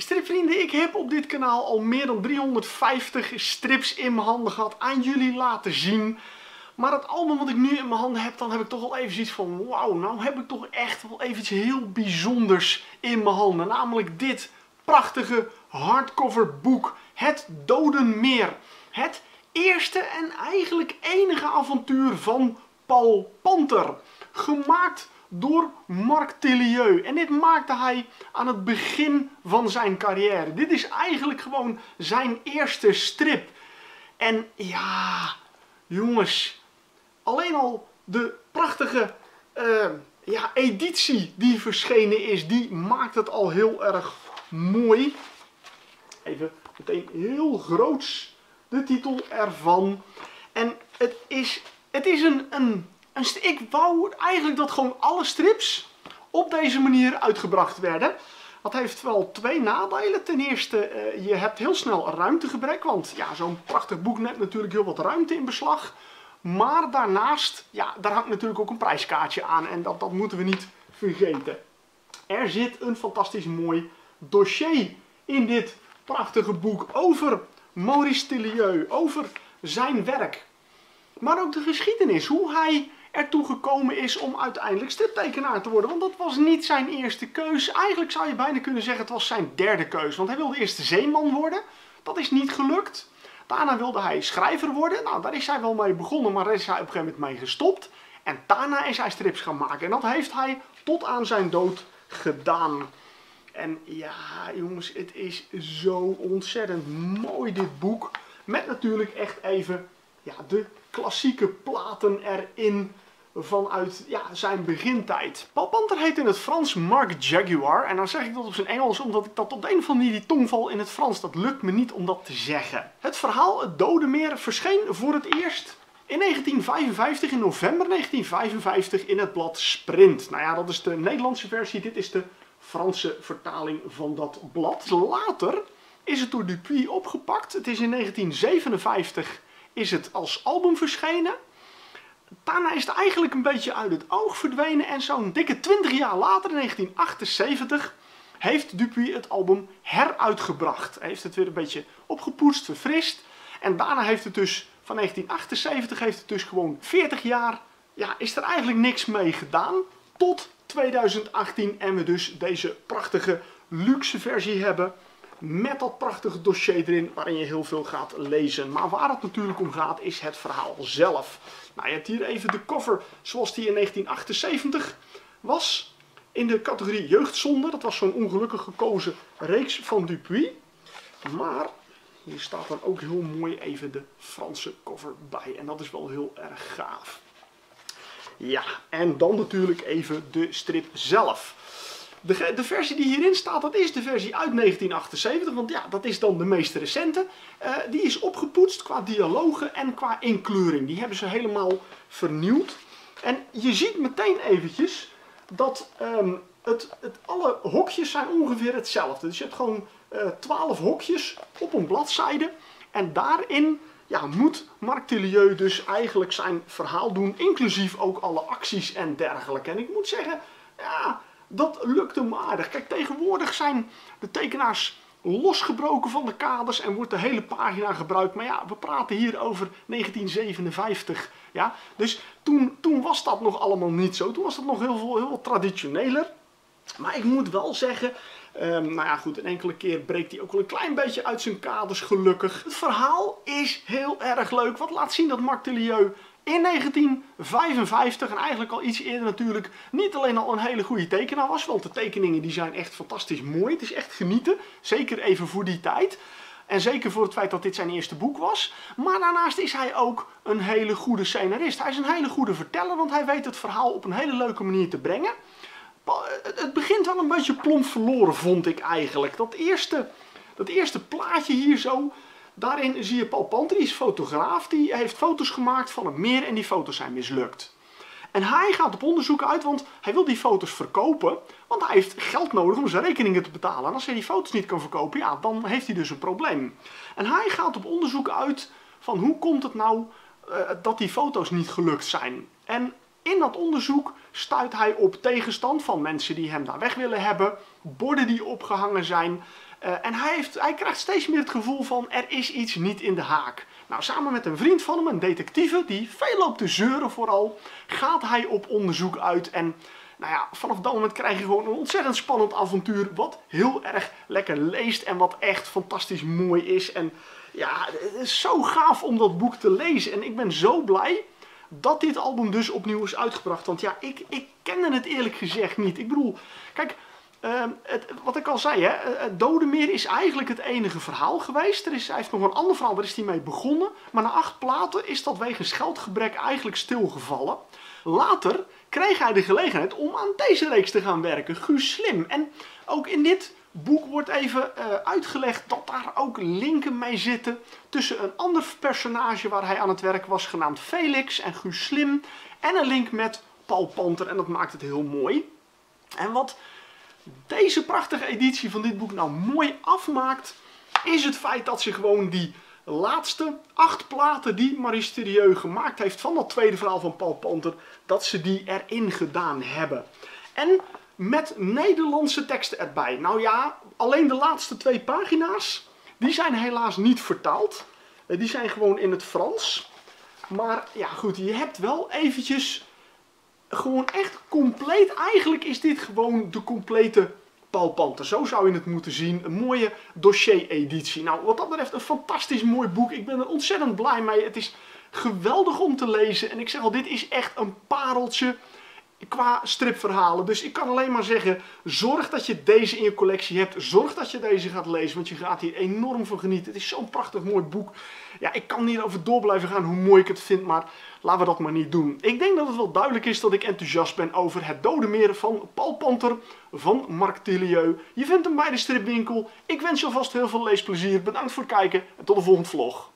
Stripvrienden, ik heb op dit kanaal al meer dan 350 strips in mijn handen gehad aan jullie laten zien. Maar het album wat ik nu in mijn handen heb, dan heb ik toch wel even zoiets van... Wauw, nou heb ik toch echt wel even iets heel bijzonders in mijn handen. Namelijk dit prachtige hardcover boek. Het Dodenmeer. Het eerste en eigenlijk enige avontuur van Paul Panter. Gemaakt door Marc Tillieu. En dit maakte hij aan het begin van zijn carrière. Dit is eigenlijk gewoon zijn eerste strip. En ja, jongens, alleen al de prachtige uh, ja, editie die verschenen is, die maakt het al heel erg mooi. Even meteen heel groots de titel ervan. En het is, het is een, een ik wou eigenlijk dat gewoon alle strips op deze manier uitgebracht werden. Dat heeft wel twee nadelen. Ten eerste, uh, je hebt heel snel ruimtegebrek, want ja, zo'n prachtig boek neemt natuurlijk heel wat ruimte in beslag. Maar daarnaast, ja, daar hangt natuurlijk ook een prijskaartje aan en dat, dat moeten we niet vergeten. Er zit een fantastisch mooi dossier in dit prachtige boek over Maurice Tillieu, over zijn werk. Maar ook de geschiedenis, hoe hij ertoe gekomen is om uiteindelijk striptekenaar te worden. Want dat was niet zijn eerste keus. Eigenlijk zou je bijna kunnen zeggen het was zijn derde keus. Want hij wilde eerst zeeman worden. Dat is niet gelukt. Daarna wilde hij schrijver worden. Nou, daar is hij wel mee begonnen, maar daar is hij op een gegeven moment mee gestopt. En daarna is hij strips gaan maken. En dat heeft hij tot aan zijn dood gedaan. En ja, jongens, het is zo ontzettend mooi dit boek. Met natuurlijk echt even ja, de klassieke platen erin vanuit ja, zijn begintijd. Paul Panter heet in het Frans Mark Jaguar. En dan zeg ik dat op zijn Engels, omdat ik dat op de een of andere manier die tongval in het Frans, dat lukt me niet om dat te zeggen. Het verhaal Het Dode Meer verscheen voor het eerst in 1955, in november 1955, in het blad Sprint. Nou ja, dat is de Nederlandse versie, dit is de Franse vertaling van dat blad. Later is het door Dupuis opgepakt. Het is in 1957 is het als album verschenen. Daarna is het eigenlijk een beetje uit het oog verdwenen en zo'n dikke 20 jaar later, in 1978, heeft Dupuis het album heruitgebracht. Hij heeft het weer een beetje opgepoetst, verfrist. En daarna heeft het dus, van 1978 heeft het dus gewoon 40 jaar, ja, is er eigenlijk niks mee gedaan. Tot 2018 en we dus deze prachtige luxe versie hebben. Met dat prachtige dossier erin waarin je heel veel gaat lezen. Maar waar het natuurlijk om gaat is het verhaal zelf. Nou, je hebt hier even de cover zoals die in 1978 was. In de categorie jeugdzonde. Dat was zo'n ongelukkig gekozen reeks van Dupuis. Maar hier staat dan ook heel mooi even de Franse cover bij. En dat is wel heel erg gaaf. Ja, en dan natuurlijk even de strip zelf. De, de, versie die hierin staat, dat is de versie uit 1978, want ja, dat is dan de meest recente. Uh, die is opgepoetst qua dialogen en qua inkleuring. Die hebben ze helemaal vernieuwd. En je ziet meteen eventjes dat um, het, het, alle hokjes zijn ongeveer hetzelfde. Dus je hebt gewoon uh, eh, 12 hokjes op een bladzijde. En daarin ja, moet Marc Tillieu dus eigenlijk zijn verhaal doen, inclusief ook alle acties en dergelijke. En ik moet zeggen, ja, dat lukt hem aardig. Kijk, tegenwoordig zijn de tekenaars losgebroken van de kaders en wordt de hele pagina gebruikt. Maar ja, we praten hier over 1957. Ja? Dus toen, toen was dat nog allemaal niet zo. Toen was dat nog heel veel, heel traditioneler. Maar ik moet wel zeggen, um, nou ja goed, een enkele keer breekt hij ook wel een klein beetje uit zijn kaders gelukkig. Het verhaal is heel erg leuk. Wat laat zien dat Marc Tillieu in 1955 en eigenlijk al iets eerder natuurlijk niet alleen al een hele goede tekenaar was. Want de tekeningen die zijn echt fantastisch mooi. Het is echt genieten. Zeker even voor die tijd. En zeker voor het feit dat dit zijn eerste boek was. Maar daarnaast is hij ook een hele goede scenarist. Hij is een hele goede verteller, want hij weet het verhaal op een hele leuke manier te brengen. Het begint wel een beetje plomp verloren, vond ik eigenlijk. Dat eerste, dat eerste plaatje hier zo, Daarin zie je Paul is fotograaf, die heeft foto's gemaakt van het meer en die foto's zijn mislukt. En hij gaat op onderzoek uit, want hij wil die foto's verkopen, want hij heeft geld nodig om zijn rekeningen te betalen. En als hij die foto's niet kan verkopen, ja, dan heeft hij dus een probleem. En hij gaat op onderzoek uit van hoe komt het nou uh, dat die foto's niet gelukt zijn. En in dat onderzoek stuit hij op tegenstand van mensen die hem daar weg willen hebben, borden die opgehangen zijn. Uh, en hij, heeft, hij krijgt steeds meer het gevoel van er is iets niet in de haak. Nou, samen met een vriend van hem, een detectieve, die veel loopt te zeuren vooral, gaat hij op onderzoek uit. En nou ja, vanaf dat moment krijg je gewoon een ontzettend spannend avontuur. Wat heel erg lekker leest en wat echt fantastisch mooi is. En ja, het is zo gaaf om dat boek te lezen. En ik ben zo blij dat dit album dus opnieuw is uitgebracht. Want ja, ik, ik kende het eerlijk gezegd niet. Ik bedoel, kijk, Ehm, wat ik al zei, hè, eh, het Dodemeer is eigenlijk het enige verhaal geweest. Er is, hij heeft nog een ander verhaal, daar is hij mee begonnen. Maar na acht platen is dat wegens geldgebrek eigenlijk stilgevallen. Later kreeg hij de gelegenheid om aan deze reeks te gaan werken. Guus Slim. En ook in dit boek wordt even uh, uitgelegd dat daar ook linken mee zitten tussen een ander personage waar hij aan het werk was, genaamd Felix en Guus Slim. En een link met Paul Panter en dat maakt het heel mooi. En wat deze prachtige editie van dit boek nou mooi afmaakt, is het feit dat ze gewoon die laatste acht platen die Marie Therieux gemaakt heeft van dat tweede verhaal van Paul Panter, dat ze die erin gedaan hebben. En met Nederlandse teksten erbij. Nou ja, alleen de laatste twee pagina's, die zijn helaas niet vertaald. Eh, die zijn gewoon in het Frans. Maar ja goed, je hebt wel eventjes gewoon echt compleet. Eigenlijk is dit gewoon de complete Paul Panter. Zo zou je het moeten zien. Een mooie dossier-editie. Nou, wat dat betreft een fantastisch mooi boek. Ik ben er ontzettend blij mee. Het is geweldig om te lezen. En ik zeg al, dit is echt een pareltje qua stripverhalen. Dus ik kan alleen maar zeggen, zorg dat je deze in je collectie hebt. Zorg dat je deze gaat lezen, want je gaat hier enorm van genieten. Het is zo'n prachtig mooi boek. Ja, ik kan niet over door blijven gaan hoe mooi ik het vind, maar laten we dat maar niet doen. Ik denk dat het wel duidelijk is dat ik enthousiast ben over Het Dode Meer van Paul Panter van Marc Tillieu. Je vindt hem bij de stripwinkel. Ik wens je alvast heel veel leesplezier. Bedankt voor het kijken en tot de volgende vlog.